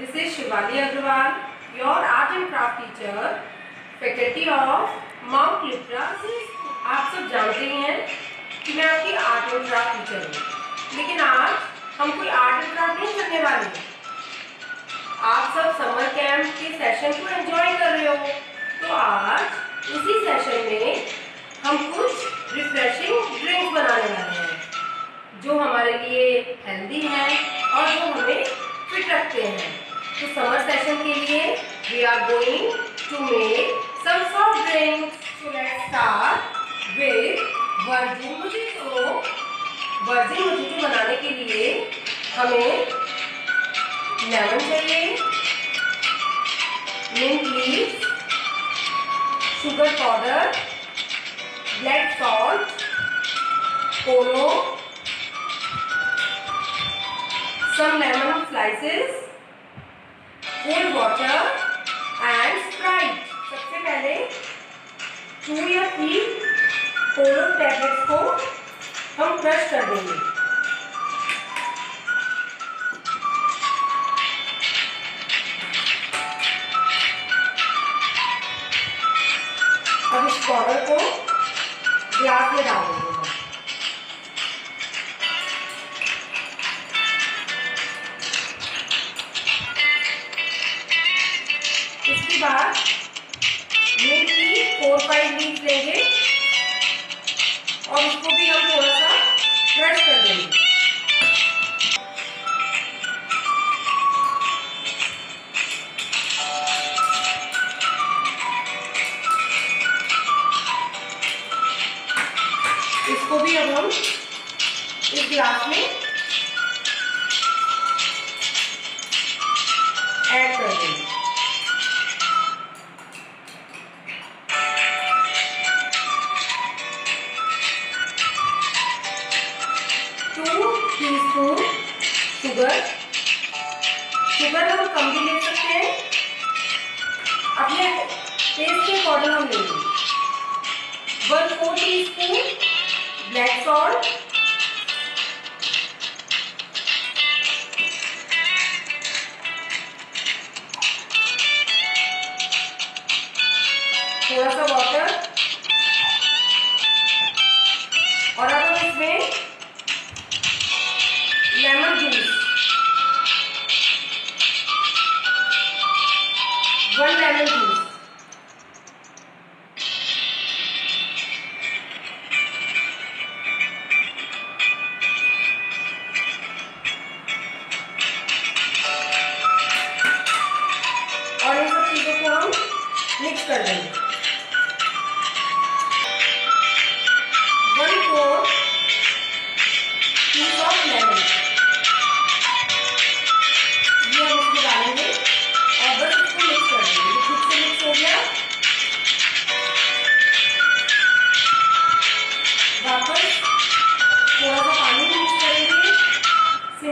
This is Shivali Agrawal, your art and craft teacher, faculty of Mount Lipra. आप सब जानते ही हैं कि मैं आपकी आर्ट एंड क्राफ्ट टीचर हूँ। लेकिन आज हम कोई आर्ट एंड क्राफ्ट नहीं करने वाले आप सब समर कैंप के सेशन को एंजॉय कर रहे हो। तो आज इसी सेशन में हम कुछ रिफ्रेशिंग ड्रिंक बनाने वाले हैं जो हमारे लिए हेल्दी है और जो हमें फिट रखते हैं। तो समर सेशन के लिए we are going to make some soft drinks so let's start with virgin mojito virgin mojito बनाने के लिए हमें लेमन चाहिए mint leaves sugar powder black salt Polo some lemon slices cold water and sprite. सबसे पहले to या three पोलो tablets को हम क्रश कर देंगे। बाद मिल्क की फोर फाइव लीव्स लेंगे और इसको भी हम थोड़ा सा क्रश कर देंगे। इसको भी अब हम इस ग्लास में टू टीस्पून शुगर शुगर हम कम भी ले सकते हैं। अपने टेस्ट के अकॉर्डिंग हम लेंगे। One four teaspoon black salt थोड़ा सा वन लेमन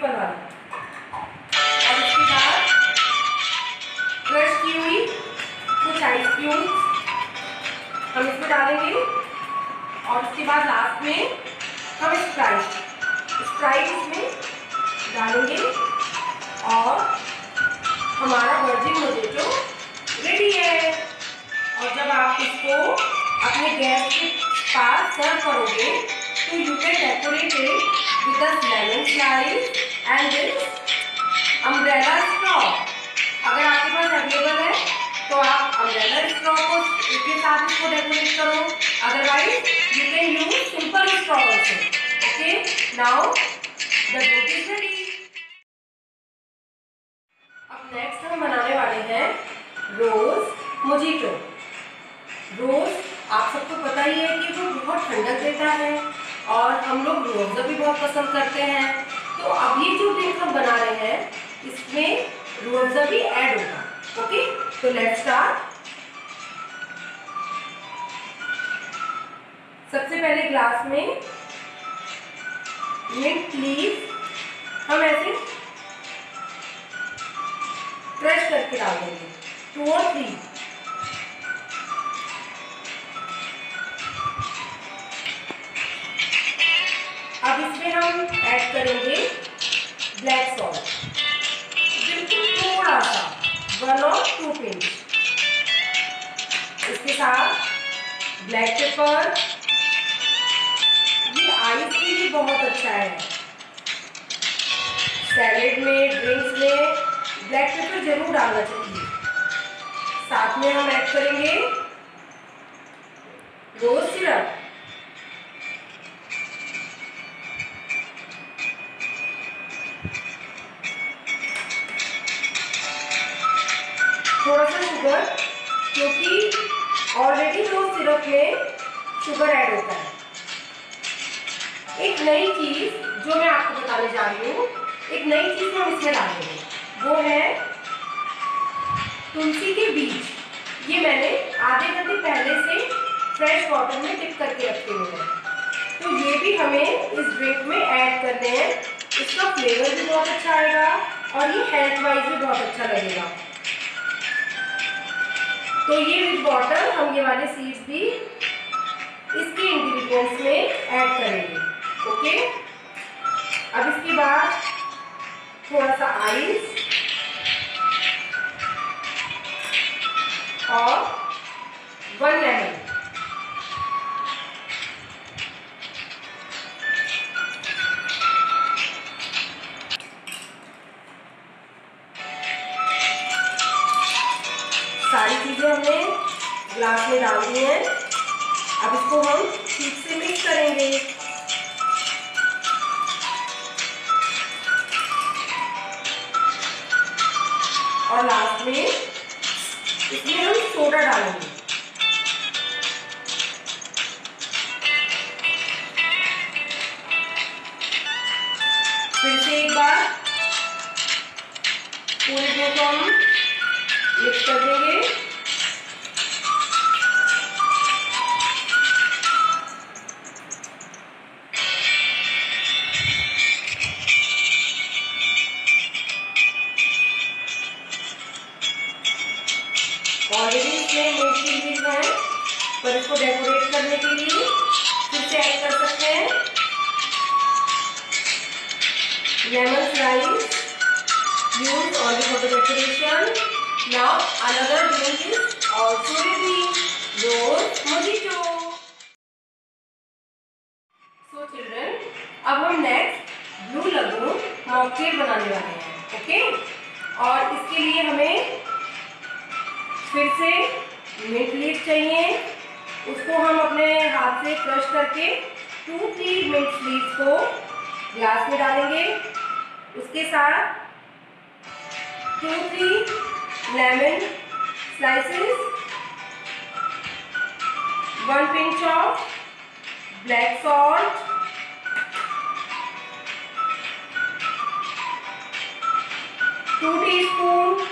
सिंपल वाला और इसके बाद क्रश की हुई कुछ आइस क्यूब्स हम इसमें डालेंगे। और उसके बाद लास्ट में हम स्प्राइट स्प्राइट इसमें डालेंगे। और हमारा वर्जिन मोजेटो रेडी है। और जब आप इसको अपने गैस के पास सर्व करोगे तो you can decorate it with lemon slice and this umbrella straw अगर आपके पास अवेलेबल है तो आप अम्ब्रेला स्ट्रॉ को के साथ इसको डेकोरेट करो. Otherwise you can use simple straw also okay now the is ready अब नेक्स्ट हम बनाने वाले हैं रोज मोजिटो रोज आप सबको पता ही है कि वो बहुत ठंडक देता है. और हम लोग रोजा भी बहुत पसंद करते हैं। तो अब ये जो ड्रिंक हम बना रहे हैं, इसमें रोजा भी ऐड होगा। ओके? तो लेट्स स्टार्ट सबसे पहले ग्लास में मिंट लीव हम ऐसे क्रश करके डाल देंगे। टू और थ्री इसमें हम ऐड करेंगे ब्लैक सॉल्ट बिल्कुल थोड़ा सा वन और टू पिंच इसके साथ ब्लैक पेपर ये आइस के लिए बहुत अच्छा है। सैलेड में ड्रिंक्स में ब्लैक पेपर ज़रूर डालना चाहिए। साथ में हम ऐड करेंगे रोज सिरप थोड़ा सा शुगर क्योंकि ऑलरेडी रोज सिरप में शुगर ऐड होता है। एक नई चीज़ जो मैं आपको बताने जा रही हूँ, एक नई चीज़ हम इसमें डालेंगे। वो है तुलसी के बीज। ये मैंने आधे घंटे पहले से फ्रेश वाटर में डिप करके रखे हुए हैं। तो ये भी हमें इस ड्रिंक में ऐड करने हैं। इसका फ्लेवर भी बहुत अच्छा आएगा और ये हेल्थ वाइज भी बहुत अच्छा लगेगा। तो ये विद वाटर हम ये वाले सीड्स भी इसके इंग्रेडिएंट्स में ऐड करेंगे ओके अब इसके बाद थोड़ा सा आइस और ग्लास में डाल दी हैं अब इसको हम ठीक से मिक्स करेंगे। और लास्ट में इसमें हम सोडा डालेंगे। फिर से एक बार पूरे को हम मिक्स कर देंगे। पर इसको डेकोरेट करने के लिए फिर से ऐड कर सकते हैं lemon slice for the decoration. Now another drink is also ready. Rose mojito. So children, अब हम नेक्स्ट ब्लू लगून मॉकटेल बनाने वाले हैं ओके और इसके लिए हमें फिर से मिंट लीफ चाहिए उसको हम अपने हाथ से क्रश करके टू थ्री मिक्स लीव को ग्लास में डालेंगे। उसके साथ two three lemon slices one pinch of black salt two teaspoon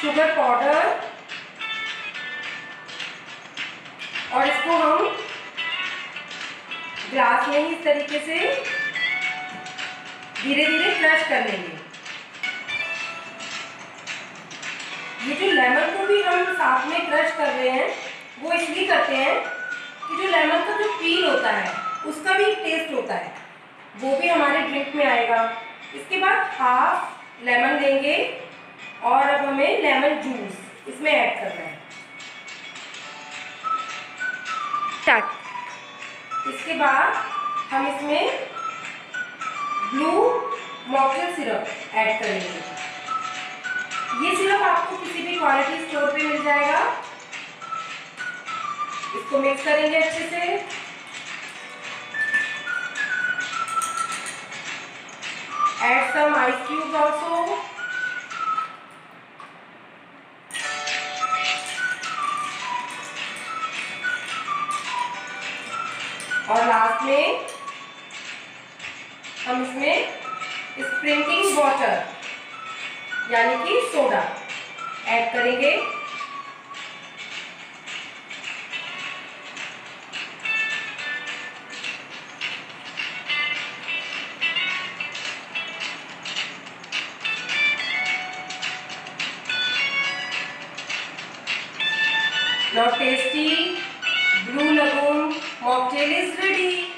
sugar powder इसको हम ग्लास में ही इस तरीके से धीरे धीरे क्रश कर लेंगे। ये जो लेमन को भी हम साथ में क्रश कर रहे हैं, वो इसलिए करते हैं कि जो लेमन का जो पील होता है, उसका भी टेस्ट होता है। वो भी हमारे ड्रिंक में आएगा। इसके बाद हाफ़ लेमन लेंगे और अब हमें लेमन जूस इसमें ऐड करना है। स्टार्ट। इसके बाद हम इसमें ब्लू मॉकटेल सिरप ऐड करेंगे। ये सिरप आपको किसी भी क्वालिटी स्टोर पे मिल जाएगा। इसको मिक्स करेंगे अच्छे से। Add some ice cubes also और लास्ट में हम इसमें स्प्रिंकलिंग वाटर यानी कि सोडा ऐड करेंगे। Tasty, blue lagoon mocktail is ready.